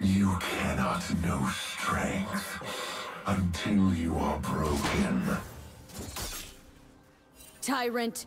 You cannot know strength until you are broken. Tyrant!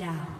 down.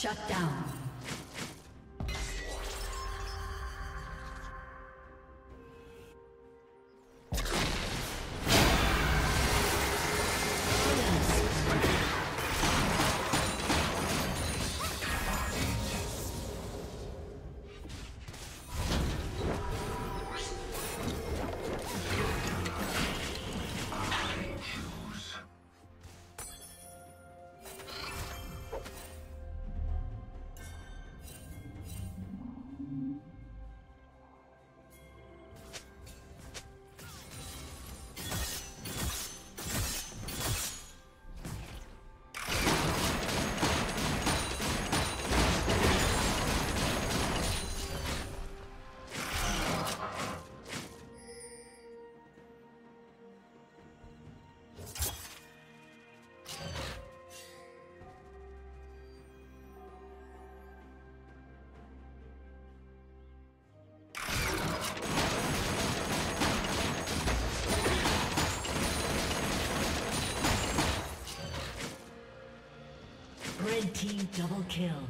Shut down. Team double kill.